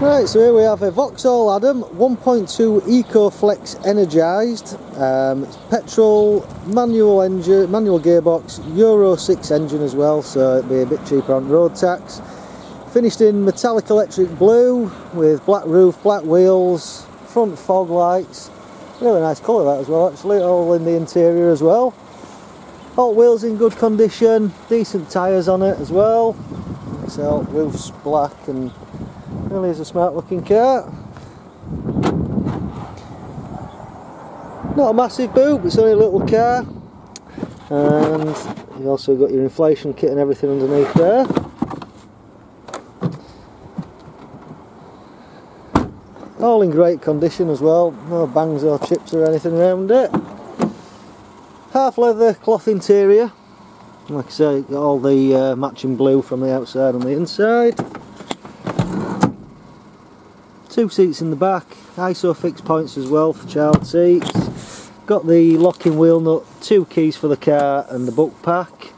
Right, so here we have a Vauxhall Adam 1.2 EcoFlex energised. Um, petrol, manual engine, manual gearbox, Euro 6 engine as well, so it'd be a bit cheaper on road tax. Finished in metallic electric blue with black roof, black wheels, front fog lights. Really nice colour that as well actually, all in the interior as well. All wheels in good condition, decent tyres on it as well. So roof's black and really is a smart looking car. Not a massive boot, but it's only a little car. And you've also got your inflation kit and everything underneath there. All in great condition as well, no bangs or chips or anything around it. Half leather cloth interior, like I say, got all the uh, matching blue from the outside and the inside. Two seats in the back, ISOFIX points as well for child seats. Got the locking wheel nut, two keys for the car and the book pack.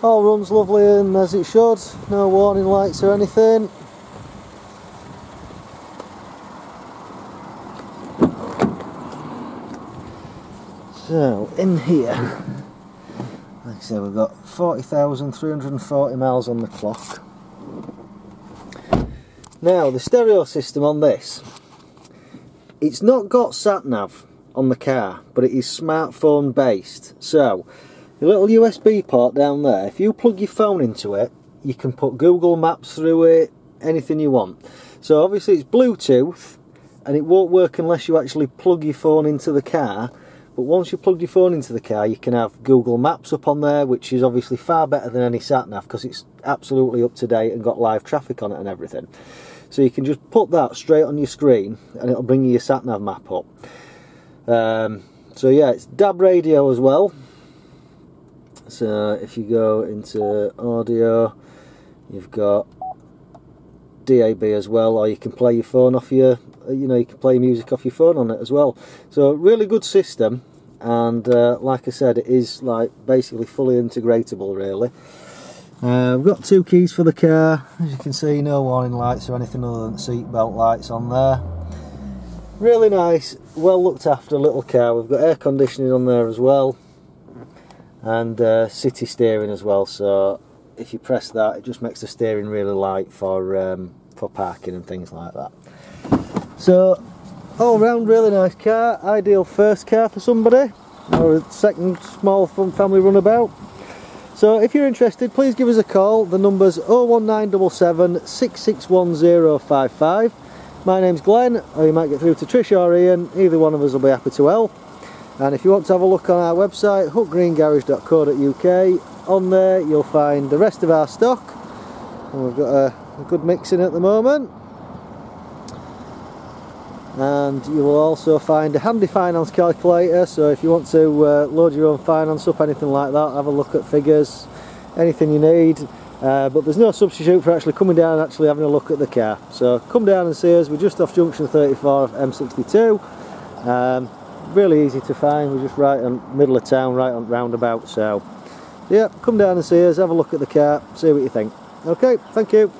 All runs lovely and as it should, no warning lights or anything. So, in here, like I say, we've got 40,340 miles on the clock. Now, the stereo system on this, it's not got sat nav on the car, but it is smartphone based. So, the little USB port down there, if you plug your phone into it, you can put Google Maps through it, anything you want. So obviously it's Bluetooth, and it won't work unless you actually plug your phone into the car. But once you plug your phone into the car, you can have Google Maps up on there, which is obviously far better than any sat nav because it's absolutely up to date and got live traffic on it and everything. So you can just put that straight on your screen, and it'll bring you your sat nav map up. Um, so yeah, it's DAB radio as well. So if you go into audio, you've got DAB as well, or you can play your phone off your, you know, you can play music off your phone on it as well. So really good system, and uh, like I said, it is like basically fully integratable, really. Uh, we've got two keys for the car. As you can see, no warning lights or anything other than seat belt lights on there. Really nice, well looked after little car. We've got air conditioning on there as well and uh, city steering as well so if you press that it just makes the steering really light for um, for parking and things like that so all round really nice car ideal first car for somebody or a second small family runabout so if you're interested please give us a call. The number's 01977 661055 my name's Glenn or you might get through to Trish or Ian. Either one of us will be happy to help. And if you want to have a look on our website hutgreengarage.co.uk on there you'll find the rest of our stock. And we've got a, a good mix in at the moment and you will also find a handy finance calculator so if you want to uh, load your own finance up anything like that have a look at figures anything you need. Uh, but there's no substitute for actually coming down and actually having a look at the car. So come down and see us. We're just off junction 34 of M62 um, really easy to find. We're just right in middle of town right on roundabout so yeah come down and see us have a look at the car see what you think. Okay thank you